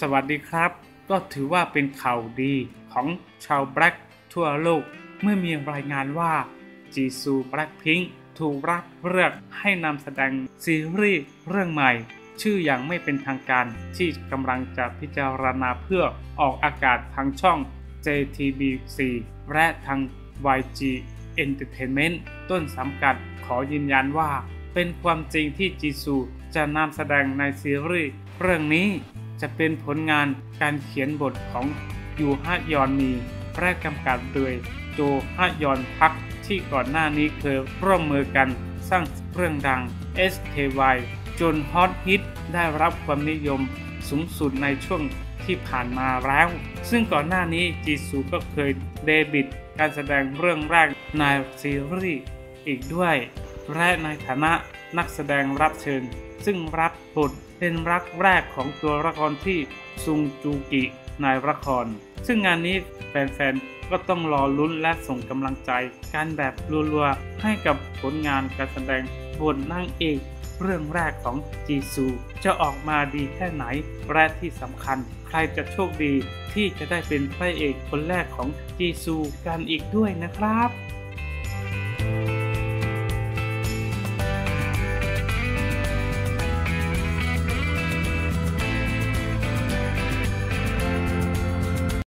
สวัสดีครับ ก็ถือว่าเป็นข่าวดีของชาวแบล็กทั่วโลก เมื่อมีรายงานว่าจีซูแบล็กพิงถูกรับเลือกให้นำแสดงซีรีส์เรื่องใหม่ ชื่ออย่างไม่เป็นทางการที่กำลังจะพิจารณาเพื่อออกอากาศทางช่อง JTBC และทาง YG Entertainment ต้นสังกัดขอยืนยันว่า เป็นความจริงที่จีซูจะนำแสดงในซีรีส์เรื่องนี้ จะเป็นผลงานการเขียนบทของยูฮะยอนมีและกำกับโดยโจฮะยอนพักที่ก่อนหน้านี้เคยร่วมมือกันสร้างเรื่องดัง SKY จนฮอตฮิตได้รับความนิยมสูงสุดในช่วงที่ผ่านมาแล้ว ซึ่งก่อนหน้านี้จีซูก็เคยเดบิตการแสดงเรื่องแรกในซีรีส์อีกด้วย และในฐานะนักแสดงรับเชิญ ซึ่งรับบทเป็นรักแรกของตัวละครที่ซุงจูกิในละคร ซึ่งงานนี้แฟนๆ ก็ต้องรอลุ้นและส่งกำลังใจการแบบรัวๆ ให้กับผลงานการแสดงบทนางเอกเรื่องแรกของจีซู จะออกมาดีแค่ไหน และที่สำคัญ ใครจะโชคดีที่จะได้เป็นพระเอกคนแรกของจีซูกันอีกด้วยนะครับ